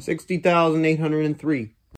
60,803.